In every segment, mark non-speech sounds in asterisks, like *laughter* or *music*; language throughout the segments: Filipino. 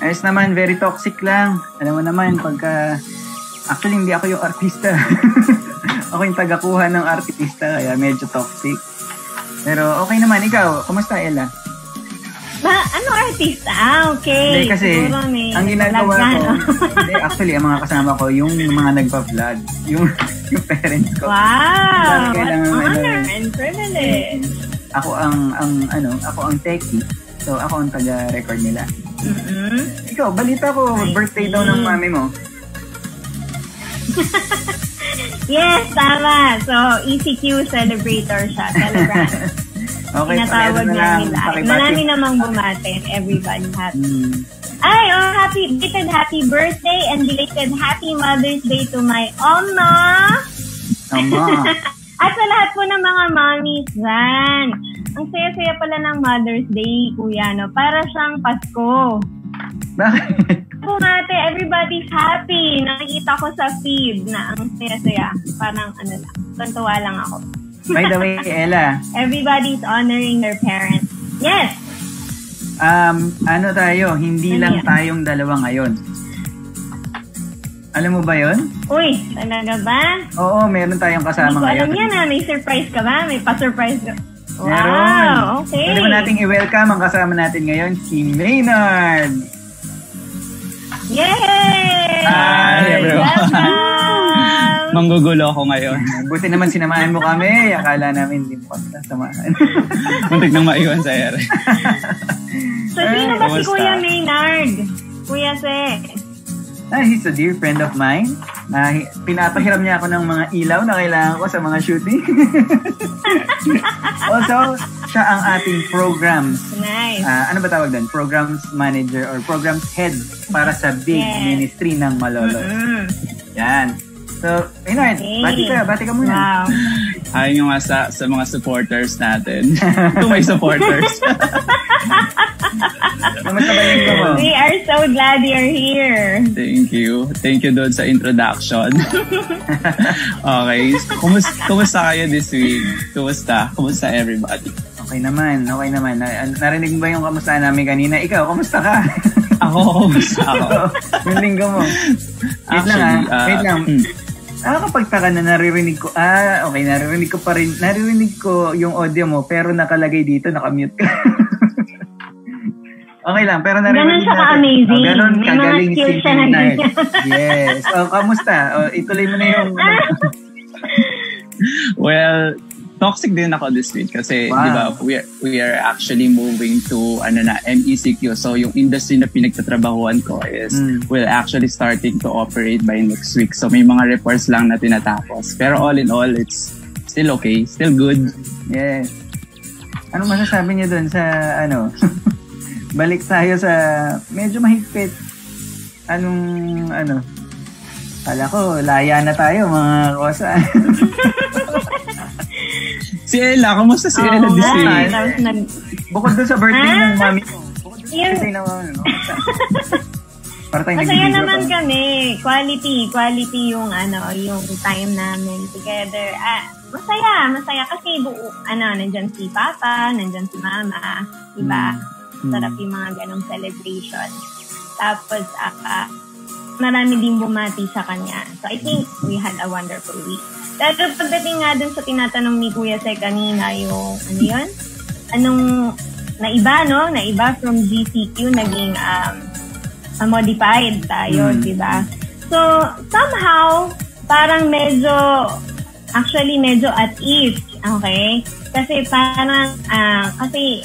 Ayos naman, very toxic lang. Alam mo naman, pagka... Actually, hindi ako yung artista. *laughs* ako yung tagakuha ng artista, kaya medyo toxic. Pero okay naman. Ikaw, kumusta, Ella? Ba, ano artista? Ah, okay. Hindi kasi, Siguro may ang ginagawa ko, *laughs* hindi, actually, ang mga kasama ko, yung mga nagpa-vlog, yung, *laughs* yung parents ko. Wow! What kailangan, ano, honor and privilege. Ako ang, ang, ano, ako ang techie. So, ako ang taga-record nila. Mm-hmm. Ikaw, balita ko, I birthday see. daw ng mami mo. *laughs* Yes, tama. So, ECQ celebrator siya. Celebrant. *laughs* Okay, Tinatawag pakiano na lang, pakibati. Marami namang bumate. Everybody happy. Hmm. Ay, oh, happy, belated happy birthday and belated happy Mother's Day to my Oma. Ama. *laughs* At sa lahat po ng mga mommies dyan. Ang saya-saya pala ng Mother's Day, kuya, no? Para siyang Pasko. Bakit? Bumate, everybody's happy. Nakikita ko sa feed na ang saya-saya. Parang ano lang, tuntuwa lang ako. By the way, *laughs* Ella, Everybody's honoring their parents. Yes! um, ano tayo, hindi Ano lang yan? tayong dalawa ngayon. Alam mo ba yon? Uy, talaga ba? Oo, meron tayong Hindi kasama ko alam ngayon. yan ah. May surprise ka ba? May pa-surprise ka? Meron. Wow, okay. Pwede ba nating i-welcome ang kasama natin ngayon, si Maynard. Yay! Hi, everyone. Welcome! *laughs* Manggugulo ako ngayon. Buti naman sinamahan mo kami. Akala namin hindi mo kami samahan. *laughs* Muntik nang maiwan sa ere. So, sino ba si? Kuya Maynard? Kuya Se. Ah, he's a dear friend of mine. Ah, hi- pinapahiram niya ako ng mga ilaw na kailangan ko sa mga shooting. *laughs* also, siya ang ating programs. Nice. ah, ano ba tawag doon? Programs manager or programs head para sa big Yes. ministry ng Malolo. Mm. Yan. So, Maynard, Okay. bati ka, bati ka muna. Wow. *laughs* Ayun yung sa, sa mga supporters natin. *laughs* Kung may supporters. Kamusta? We are so glad you're here. Thank you. Thank you doon sa introduction. *laughs* okay. Kumusta, kumusta kayo this week? Kumusta? Kumusta everybody? Okay naman, okay naman. Na- narinig mo ba yung kamusta namin kanina? Ikaw, kamusta ka? *laughs* Ako, kumusta ako? *laughs* yung linggo mo. Wait lang Actually, ah, wait ah, lang. hmm. Nakakapagtaka na naririnig ko, ah, okay, naririnig ko pa rin, naririnig ko yung audio mo, pero nakalagay dito, nakamute ka. Okay lang, pero naririnig Ganun siya natin. ka-amazing. Oh, ganun, May kagaling si ganyan. Yes. Oh, kamusta? Oh, ituloy mo na yung... *laughs* Well, toxic din ako this week kasi Wow. di ba we are, we are actually moving to ano na MECQ so yung industry na pinagtatrabahuan ko is Mm. will actually starting to operate by next week so may mga reports lang na tinatapos pero all in all it's still okay still good Yes. Ano masasabi niyo doon sa ano? *laughs* Balik tayo sa medyo mahigpit. Anong ano? Kala ko laya na tayo mga kosa. *laughs* si Ella kumusta si Oo Ella this nag... Bukod doon sa birthday Ah? ng mami ko. Bukod doon sa birthday ng mami ko. *laughs* Para Masaya nag-video naman pa. kami. Quality. Quality yung ano, yung time namin together. Ah, masaya, masaya. Kasi buo, ano, nandyan si Papa, nandyan si Mama. Diba? Mm. Sarap yung mga ganong celebration. Tapos, ah, marami din bumati sa kanya. So, I think we had a wonderful week. Pero pagdating nga dun sa tinatanong ni Kuya Sai kanina, yung, ano yun? Anong, naiba, no? Naiba from GCQ, naging, um, uh, modified tayo, Mm. di ba? So, somehow, parang medyo, actually medyo at ease, okay? Kasi parang, ah, kasi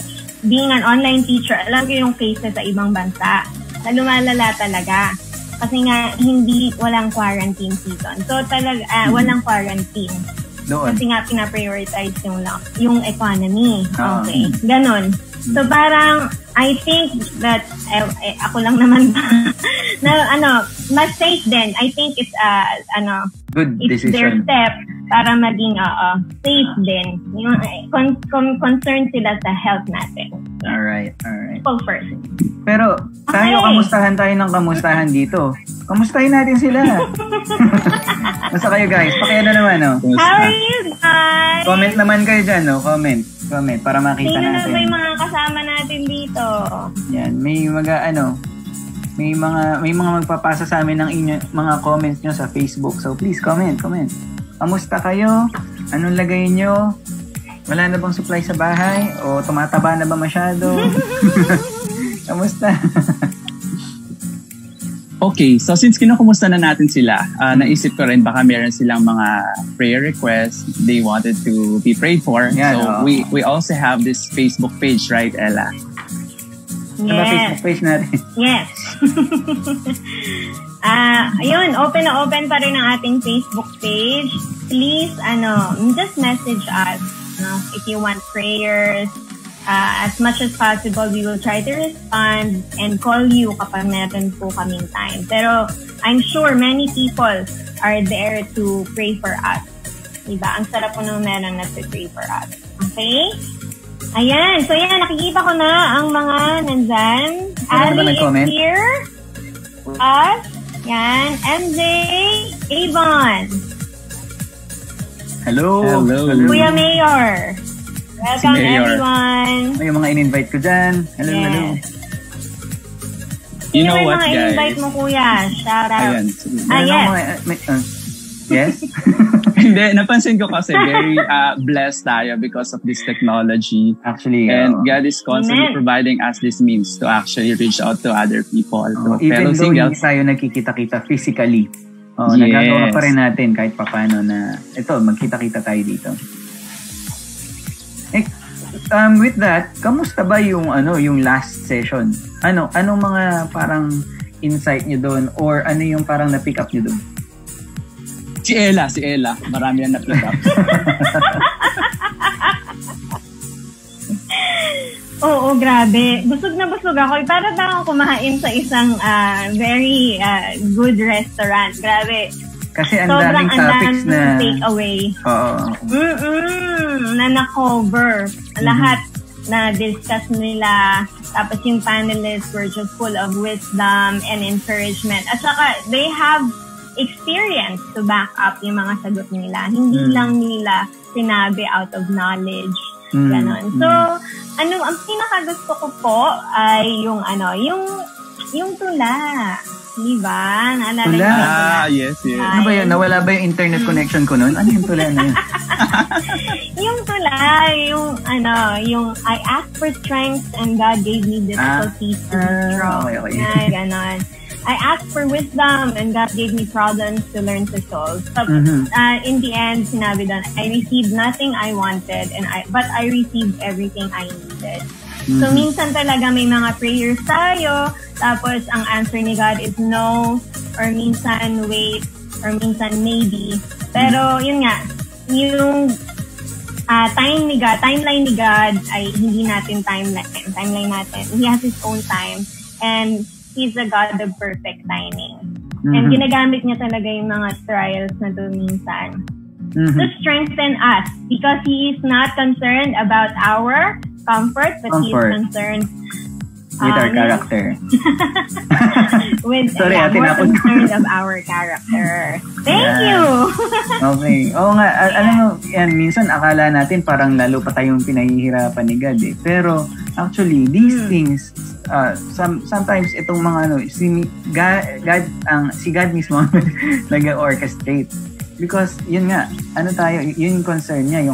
being an online teacher, alam ko yung cases sa ibang bansa na lumalala talaga. Kasi nga, hindi, walang quarantine season. So, talaga, ah, walang quarantine. Doon. Kasi nga, pinaprioritize yung, yung economy. Ah. Okay. Ganon. So, parang, I think that, eh, eh, ako lang naman *laughs* na, ano, mas safe din. I think it's, uh, ano, Good it's their decision. step para maging, oo, safe din. Yung, eh, con- con- concerned sila sa health natin. Alright, alright. People first. Pero tayo, Okay. kamustahan tayo ng kamustahan dito. Kamustahin natin sila. *laughs* Basta kayo guys, pakiano naman, no? kumusta How are you guys? Comment naman kayo dyan, no? Comment. Comment, para makita Sino na ba natin. yung mga kasama natin dito? Yan, may mga ano, may mga may mga magpapasa sa amin ng inyo, mga comments nyo sa Facebook. So please comment, comment. Kamusta kayo? Anong lagay nyo? Wala na bang supply sa bahay? O tumataba na ba masyado? *laughs* Kamusta? Okay, so since kinukumusta na natin sila, uh, naisip ko rin baka meron silang mga prayer requests they wanted to be prayed for. Yeah, so no. we we also have this Facebook page, right, Ella? Ano ba Yes. Facebook page natin? Yes. *laughs* Ah, ayun, open na open pa rin ang ating Facebook page. Please, ano, just message us, no, if you want prayers. Ah, as much as possible, we will try to respond and call you kapag meron po kaming time. Pero I'm sure many people are there to pray for us. Diba? Ang sarap po nung meron na to pray for us. Okay? Ayan. So yan, nakikita ko na ang mga nandyan. Ano Ali is here. Us. Yan. MJ. Avon. Hello. Hello. Kuya Mayor. Welcome Mayor. everyone. Ay, yung mga in-invite ko dyan. Hello, Yes. hello. You Sino know may what, mga guys? invite mo kuya? Shout out. Ayan. Ah, yes. eh, may, uh, yes? *laughs* Hindi, napansin ko kasi very uh, blessed tayo because of this technology. Actually, And uh, God is constantly Amen. providing us this means to actually reach out to other people. Oh, To even though hindi tayo nagkikita-kita physically, oh, Yes. nagagawa pa rin natin kahit papano na ito, magkita-kita tayo dito. Eh, um, with that, kamusta ba yung ano, yung last session? Ano, anong mga parang insight nyo doon or ano yung parang na-pick up nyo doon? Si Ella, si Ella. Marami na na-pick up. *laughs* Oo, grabe. Busog na busog ako. Para daw ako kumain sa isang ah, very ah, good restaurant. Grabe. Kasi ang Sobrang daming topics na... daming takeaway. Oo. Mm-mm, na na-cover. Lahat na discuss nila. Tapos yung panelists were just full of wisdom and encouragement. At saka, they have experience to back up yung mga sagot nila. Hindi Mm. lang nila sinabi out of knowledge. Mm, Ganon. So, ano, ang pinaka gusto ko po ay yung ano, yung yung tula. Di ba? Naalala Tula? niyo ah, yes, yes. Ano ba yun? Nawala ba yung internet connection ko noon? Ano yung tula na yun? *laughs* Yung tula, yung ano, yung I asked for strength and God gave me difficulties to be Ah, strong. okay, okay. Ay, ganon. I asked for wisdom and God gave me problems to learn to solve. So, Mhm. uh, in the end, sinabi doon, I received nothing I wanted, and I but I received everything I needed. So, Mhm. minsan talaga may mga prayers tayo, tapos ang answer ni God is no, or minsan wait, or minsan maybe. Pero, yun nga, yung ah, time ni God, timeline ni God ay hindi natin timeline. Timeline natin. He has His own time. And He's a God of perfect timing. And Mhm. ginagamit niya talaga yung mga trials na to minsan Mhm. to strengthen us because He is not concerned about our comfort, but He is Comfort. concerned With our um, character. *laughs* with *laughs* Sorry, yeah, more concerned of our character. Thank Yeah. you! Okay. Oo nga, al- alam mo, yan, minsan akala natin parang lalo pa tayong pinahihirapan ni God eh. Pero actually, these Hmm. things, uh, some, sometimes itong mga ano, si God, God ang, si God mismo *laughs* nag-orchestrate. Because yun nga, ano tayo, yun yung concern niya, yung